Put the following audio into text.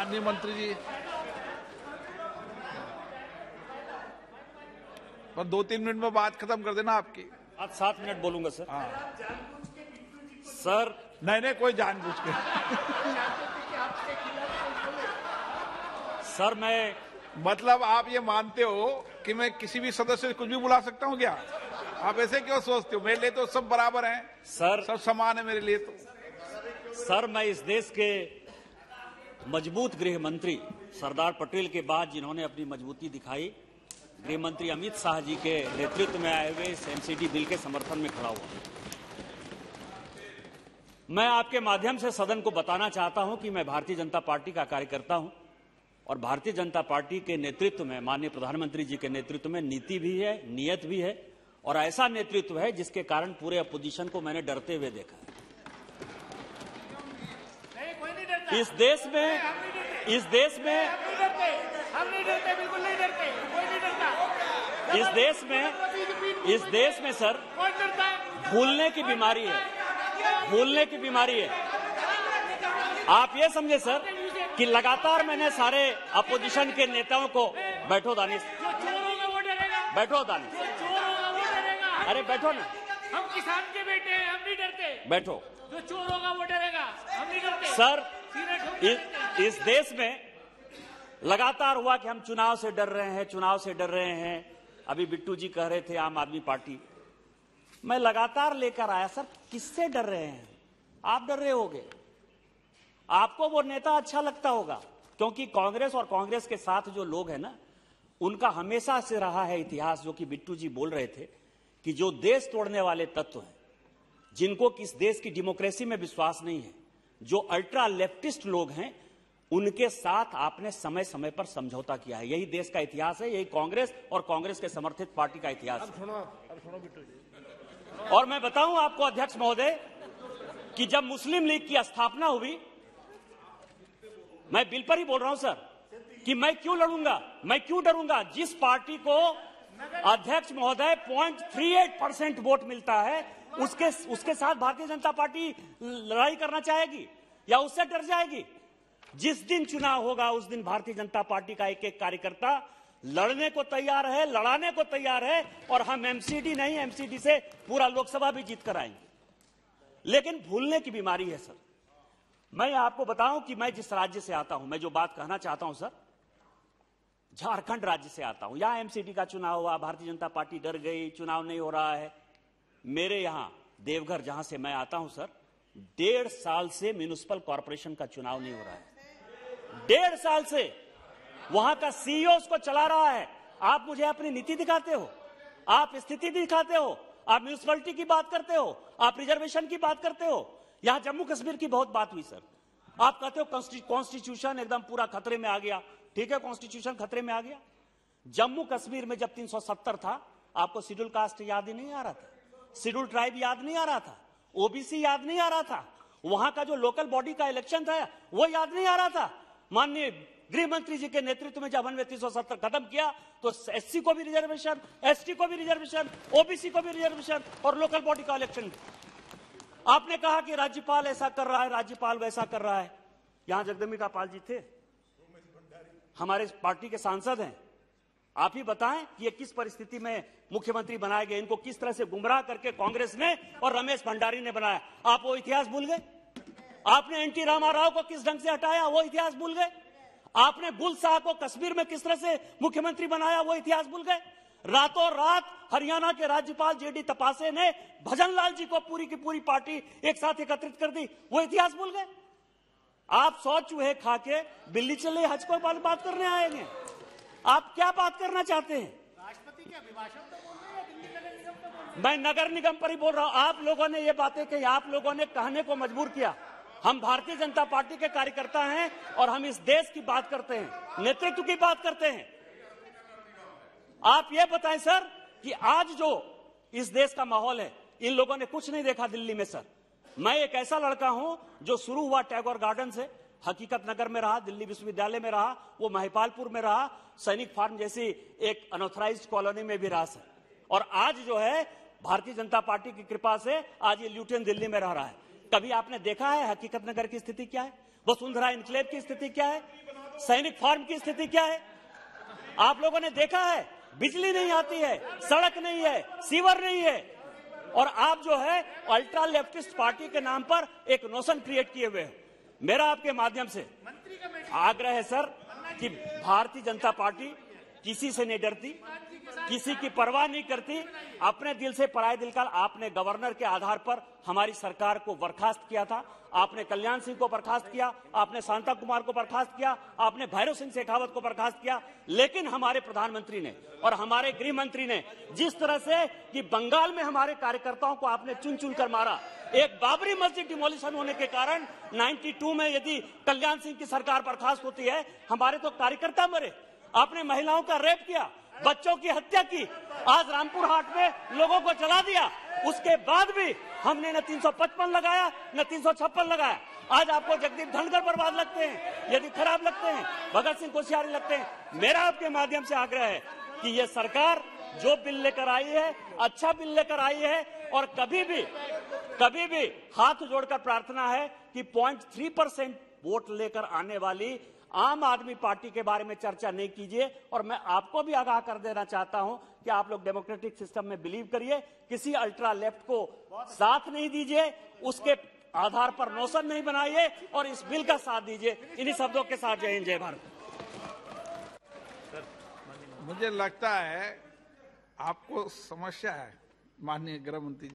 अन्य मंत्री जी। पर दो तीन मिनट में बात खत्म कर देना आपकी। आज सात मिनट बोलूँगा सर। हाँ। सर। नहीं नहीं कोई जानबूझ के। सर मैं मतलब आप ये मानते हो कि मैं किसी भी सदस्य से कुछ भी बुला सकता हूँ क्या? आप ऐसे क्यों सोचते हो? मेरे लिए तो सब बराबर हैं। सर। सब समान है मेरे लिए तो। सर मैं इस देश के मज़बूत गृह मंत्री सरदार पटेल के बाद जिन्होंने अपनी मजबूती दिखाई, गृह मंत्री अमित शाह जी के नेतृत्व में आए हुए इस एमसीडी बिल के समर्थन में खड़ा हुआ। मैं आपके माध्यम से सदन को बताना चाहता हूँ कि मैं भारतीय जनता पार्टी का कार्यकर्ता हूँ और भारतीय जनता पार्टी के नेतृत्व में, माननीय प्रधानमंत्री जी के नेतृत्व में नीति भी है, नियत भी है और ऐसा नेतृत्व है जिसके कारण पूरे अपोजिशन को मैंने डरते हुए देखा है नहीं कोई नहीं डरता इस देश में इस देश में हम नहीं डरते। बिल्कुल नहीं डरते। कोई नहीं डरता। इस देश में इस देश में सर भूलने की बीमारी है। भूलने की बीमारी है। आप ये समझे सर कि लगातार मैंने सारे अपोजिशन के नेताओं को बैठो दानिश बैठो दानिश अरे बैठो ना। हम किसान के बेटे हैं हम नहीं डरते। बैठो। जो चोर होगा वो डरेगा हम नहीं डरते। सर इस देश में लगातार हुआ कि हम चुनाव से डर रहे हैं, चुनाव से डर रहे हैं। अभी बिट्टू जी कह रहे थे, आम आदमी पार्टी। मैं लगातार लेकर आया, सर, किससे डर रहे हैं? आप डर रहे होगे। आपको वो नेता अच्छा लगता होगा, क्योंकि कांग्रेस और कांग्रेस के साथ जो लोग हैं ना, उनका हमेशा से रहा है इतिहास, जो कि बिट्टू जी बोल रहे थे कि जो देश तोड़ने वाले तत्व हैं, जिनको किस देश की डेमोक्रेसी में विश्वास नहीं है जो अल्ट्रा लेफ्टिस्ट लोग हैं उनके साथ आपने समय समय पर समझौता किया है। यही देश का इतिहास है यही कांग्रेस और कांग्रेस के समर्थित पार्टी का इतिहास है। और मैं बताऊँ आपको अध्यक्ष महोदय कि जब मुस्लिम लीग की स्थापना हुई मैं बिल पर ही बोल रहा हूँ सर कि मैं क्यों लड़ूँगा? मैं क्यों डरूँगा? जिस पार्टी को अध्यक्ष महोदय point three eight percent vote मिलता है उसके उसके साथ भारतीय जनता पार्टी लड़ाई करना चाहेगी या उससे डर जाएगी? जिस दिन चुनाव होगा, उस दिन भारतीय जनता पार्टी का एक एक कार्यकर्ता लड़ने को तैयार है, लड़ाने को तैयार है और हम एमसीडी नहीं एमसीडी से पूरा लोकसभा भी जीत कर आएँगे। लेकिन भूलने की बीमारी है, सर। मैं आपको बताऊँ कि मैं जिस राज्य से आता हूँ, मैं जो बात कहना चाहता हूँ, सर, झारखंड राज्य से आता हूँ। यहाँ एमसीडी का चुनाव हुआ, भारतीय जनता पार्टी डर गई, चुनाव नहीं हो रहा है। मेरे यहाँ देवघर जहाँ से मैं आता हूँ, सर, डेढ़ साल से म्यूनिसिपल कॉरपोरेशन का चुनाव नहीं हो रहा है। डेढ़ साल से वहाँ का सीईओ उसको चला रहा है। आप मुझे अपनी नीति दिखाते हो, आप स्थिति दिखाते हो, आप म्यूनिसपैलिटी की बात करते हो, आप रिजर्वेशन की बात करते हो। यहाँ जम्मू कश्मीर की बहुत बात हुई, सर। आप कहते हो कॉन्स्टिट्यूशन एकदम पूरा खतरे में आ गया। ठीक है कॉन्स्टिट्यूशन खतरे में आ गया। जम्मू कश्मीर में जब 370 था, आपको शेड्यूल कास्ट याद ही नहीं आ रहा था। शेड्यूल ट्राइब याद नहीं आ रहा था, ओबीसी याद नहीं आ रहा था, वहाँ का जो लोकल बॉडी का इलेक्शन था, वो याद नहीं आ रहा था। माननीय गृह मंत्री जी के नेतृत्व में जब हमने तीन सौ सत्तर खत्म किया तो एससी को भी रिजर्वेशन, एसटी को भी रिजर्वेशन, ओबीसी को भी रिजर्वेशन और लोकल बॉडी का इलेक्शन। आपने कहा कि राज्यपाल ऐसा कर रहा है, राज्यपाल वैसा कर रहा है। यहाँ जगदम्बिका पाल जी थे। हमारे पार्टी के सांसद हैं। आप ही बताएँ कि ये किस परिस्थिति में मुख्यमंत्री बनाए गए, इनको किस तरह से गुमराह करके कांग्रेस ने और रमेश भंडारी ने बनाया। आप वो इतिहास भूल गए? आपने एनटी रामाराव को किस ढंग से हटाया, वो इतिहास भूल गए? आपने गुल शाह को कश्मीर में किस तरह से मुख्यमंत्री बनाया, वो इतिहास भूल गए? रातों रात हरियाणा के राज्यपाल जेडी तपासे ने भजन लाल जी को पूरी की पूरी पार्टी एक साथ एकत्रित कर दी, वो इतिहास भूल गए? आप सौ चूहे खा के बिल्ली चले हज को बात करने आएँगे आप क्या बात करना चाहते हैं? राष्ट्रपति के अभिभाषण तो बोल रहे हैं दिल्ली नगर निगम तो बोल रहे हैं? मैं नगर निगम पर ही बोल रहा हूँ। आप लोगों ने ये बातें कही आप लोगों ने कहने को मजबूर किया। हम भारतीय जनता पार्टी के कार्यकर्ता हैं और हम इस देश की बात करते हैं नेतृत्व की बात करते हैं। आप ये बताएँ सर कि आज जो इस देश का माहौल है इन लोगों ने कुछ नहीं देखा दिल्ली में सर। मैं एक ऐसा लड़का हूँ जो शुरू हुआ टैगोर गार्डन से हकीकत नगर में रहा, दिल्ली विश्वविद्यालय में रहा, वो महिपालपुर में रहा, सैनिक फार्म जैसी एक अनऑथराइज कॉलोनी में भी रहा सर। और आज जो है, भारतीय जनता पार्टी की कृपा से आज ये ल्यूटेन दिल्ली में रह रहा है। कभी आपने देखा है हकीकत नगर की स्थिति क्या है? वसुंधरा इनक्लेव की स्थिति क्या है? सैनिक फार्म की स्थिति क्या है? आप लोगों ने देखा है, बिजली नहीं आती है, सड़क नहीं है, सीवर नहीं है। और आप जो है अल्ट्रा लेफ्टिस्ट पार्टी के नाम पर एक नोशन क्रिएट किए हुए हैं। मेरा आपके माध्यम से आग्रह है सर कि भारतीय जनता पार्टी किसी से नहीं डरती। किसी की परवाह नहीं करती। अपने दिल से पराए दिल का आपने गवर्नर के आधार पर हमारी सरकार को बर्खास्त किया था। आपने कल्याण सिंह को बर्खास्त किया, आपने शांता कुमार को बर्खास्त किया, आपने भैरव सिंह शेखावत को बर्खास्त किया। लेकिन हमारे प्रधानमंत्री ने और हमारे गृह मंत्री ने जिस तरह से कि बंगाल में हमारे कार्यकर्ताओं को आपने चुन चुन कर मारा, एक बाबरी मस्जिद डिमोलिशन होने के कारण 92 में यदि कल्याण सिंह की सरकार बर्खास्त होती है, हमारे तो कार्यकर्ता मरे। आपने महिलाओं का रेप किया बच्चों की हत्या की। आज रामपुर हाट में लोगों को चला दिया। उसके बाद भी हमने न 355 लगाया, न 356 लगाया। आज आपको जगदीप धनगर बर्बाद लगते हैं, यदि खराब लगते हैं, भगत सिंह कोशियारी लगते हैं। मेरा आपके माध्यम से आग्रह है कि ये सरकार जो बिल लेकर आई है अच्छा बिल लेकर आई है, और कभी भी कभी भी हाथ जोड़कर प्रार्थना है कि पॉइंट थ्री परसेंट वोट लेकर आने वाली आम आदमी पार्टी के बारे में चर्चा नहीं कीजिए। और मैं आपको भी आगाह कर देना चाहता हूँ कि आप लोग डेमोक्रेटिक सिस्टम में बिलीव करिए। किसी अल्ट्रा लेफ़्ट को साथ नहीं दीजिए, उसके आधार पर नोशन नहीं बनाइए और इस बिल का साथ दीजिए। इन्हीं शब्दों के साथ जय हिंद, जय भारत। मुझे लगता है आपको समस्या है, माननीय गृह मंत्री